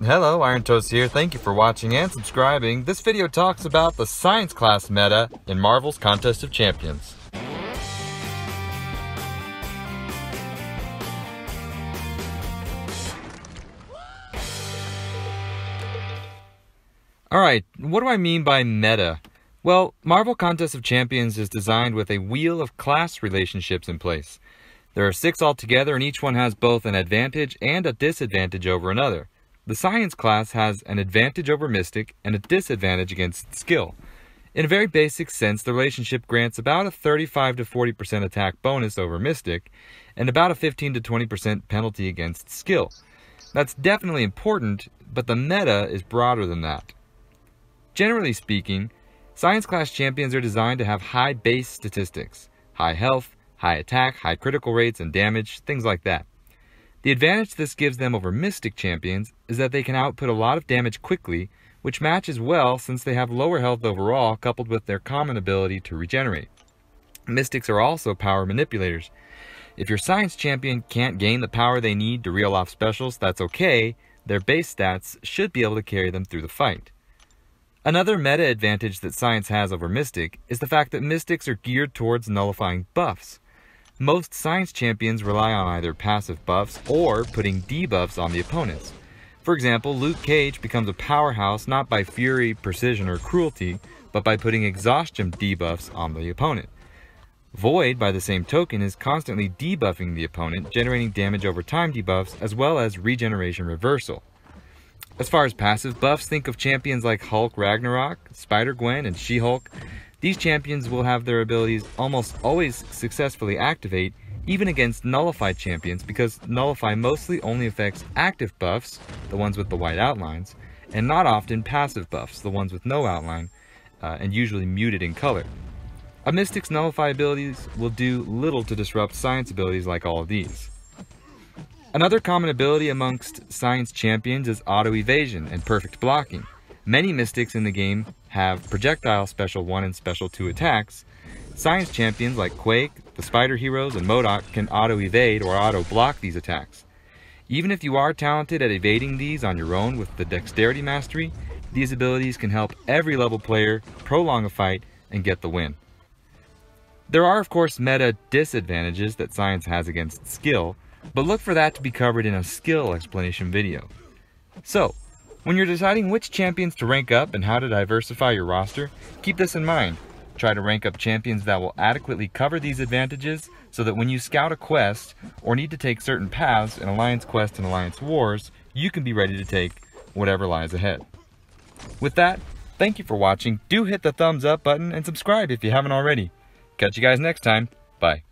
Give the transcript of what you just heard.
Hello, Iron Toes here. Thank you for watching and subscribing. This video talks about the science class meta in Marvel's Contest of Champions. Alright, what do I mean by meta? Well, Marvel Contest of Champions is designed with a wheel of class relationships in place. There are six altogether, and each one has both an advantage and a disadvantage over another. The science class has an advantage over mystic and a disadvantage against skill. In a very basic sense, the relationship grants about a 35 to 40% attack bonus over mystic and about a 15 to 20% penalty against skill. That's definitely important, but the meta is broader than that. Generally speaking, science class champions are designed to have high base statistics, high health, high attack, high critical rates and damage, things like that. The advantage this gives them over Mystic champions is that they can output a lot of damage quickly, which matches well since they have lower health overall coupled with their common ability to regenerate. Mystics are also power manipulators. If your Science champion can't gain the power they need to reel off specials, that's okay, their base stats should be able to carry them through the fight. Another meta advantage that Science has over Mystic is the fact that Mystics are geared towards nullifying buffs. Most science champions rely on either passive buffs or putting debuffs on the opponents. For example, Luke Cage becomes a powerhouse not by fury, precision, or cruelty, but by putting exhaustion debuffs on the opponent. Void, by the same token, is constantly debuffing the opponent, generating damage over time debuffs as well as regeneration reversal. As far as passive buffs, think of champions like Hulk Ragnarok, Spider-Gwen, and She-Hulk these champions will have their abilities almost always successfully activate, even against Nullify champions, because nullify mostly only affects active buffs, the ones with the white outlines, and not often passive buffs, the ones with no outline, uh, and usually muted in color. A Mystic's nullify abilities will do little to disrupt science abilities like all of these. Another common ability amongst science champions is auto evasion and perfect blocking. Many mystics in the game have projectile special 1 and special 2 attacks. Science champions like Quake, the Spider Heroes, and MODOK can auto-evade or auto-block these attacks. Even if you are talented at evading these on your own with the Dexterity Mastery, these abilities can help every level player prolong a fight and get the win. There are of course meta disadvantages that Science has against skill, but look for that to be covered in a skill explanation video. So, when you're deciding which champions to rank up and how to diversify your roster, keep this in mind. Try to rank up champions that will adequately cover these advantages so that when you scout a quest or need to take certain paths in Alliance Quest and Alliance Wars, you can be ready to take whatever lies ahead. With that, thank you for watching. Do hit the thumbs up button and subscribe if you haven't already. Catch you guys next time. Bye.